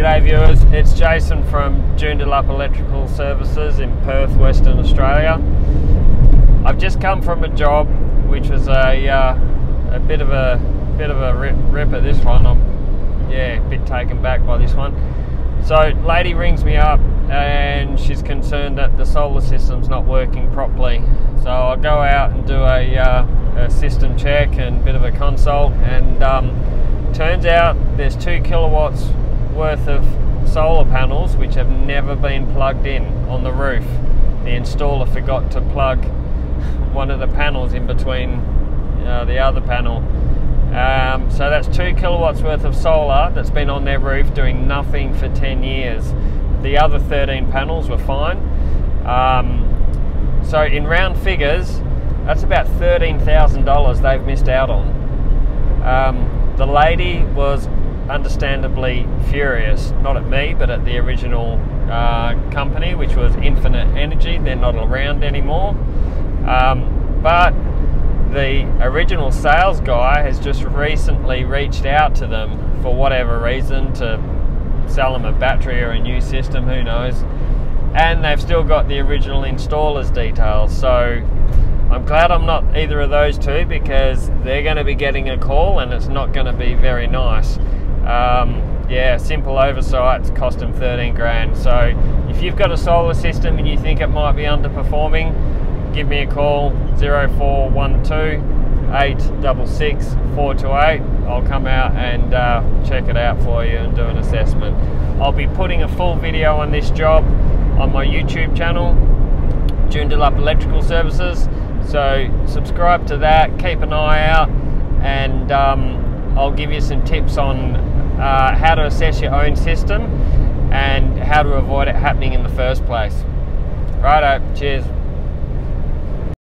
G'day viewers, it's Jason from Joondalup Electrical Services in Perth, Western Australia. I've just come from a job which was a, uh, a bit of a bit of a rip, ripper this one. I'm yeah, a bit taken back by this one. So lady rings me up and she's concerned that the solar system's not working properly. So I go out and do a, uh, a system check and a bit of a consult and um, turns out there's two kilowatts worth of solar panels which have never been plugged in on the roof. The installer forgot to plug one of the panels in between uh, the other panel. Um, so that's two kilowatts worth of solar that's been on their roof doing nothing for 10 years. The other 13 panels were fine. Um, so in round figures, that's about $13,000 they've missed out on. Um, the lady was understandably furious, not at me, but at the original uh, company, which was Infinite Energy. They're not around anymore. Um, but the original sales guy has just recently reached out to them for whatever reason to sell them a battery or a new system, who knows. And they've still got the original installer's details. So I'm glad I'm not either of those two because they're going to be getting a call and it's not going to be very nice. Um, yeah, simple oversights cost them 13 grand. So if you've got a solar system and you think it might be underperforming, give me a call 0412 866 428. I'll come out and uh, check it out for you and do an assessment. I'll be putting a full video on this job on my YouTube channel, Joondalup Electrical Services. So subscribe to that, keep an eye out, and um, I'll give you some tips on uh, how to assess your own system and how to avoid it happening in the first place. Righto, cheers.